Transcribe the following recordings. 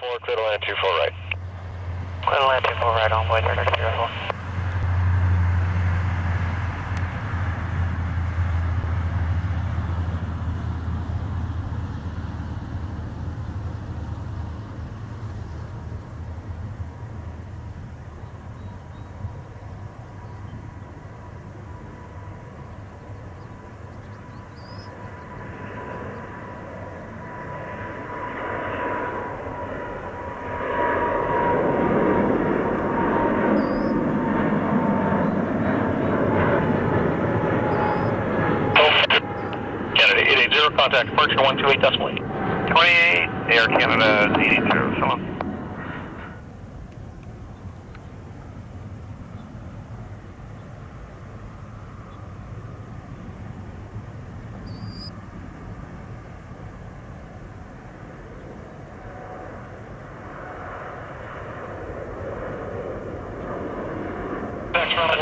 04, clear to land 24 right. Clear to land 24 right on, Boyd 34. Canada 880, contact departure 128 decimal 8. 28, Air Canada 82, so on.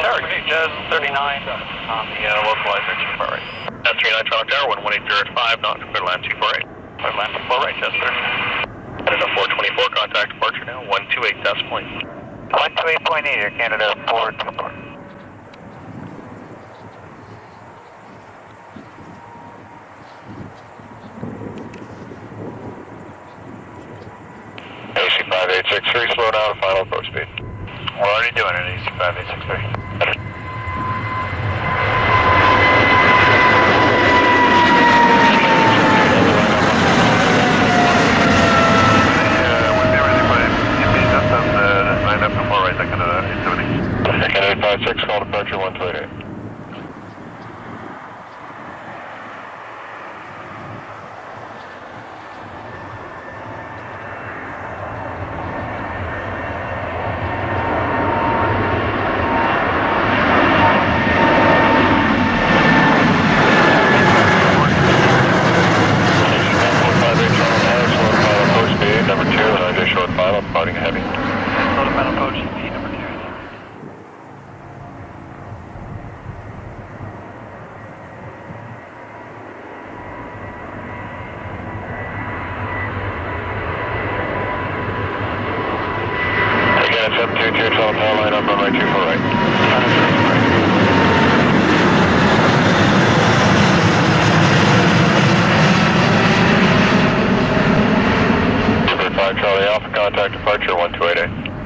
Tower, Jazz 39 on the uh, far right. 939 Toronto Tower, 11805, not clear land 248. Clear land 4 right, yes sir. a 424, contact departure now, 128 test point. 128.8 here, Canada 424. AC5863, slow down final approach speed. We're already doing it, AC5863. Canada 56, call departure 128. Number two, and I just short final, departing heavy. Slow to final approach, speed number 2. Again, it's up to two, twelve, power line on right, two, right. Super five Charlie Alpha, contact departure one two eight eight.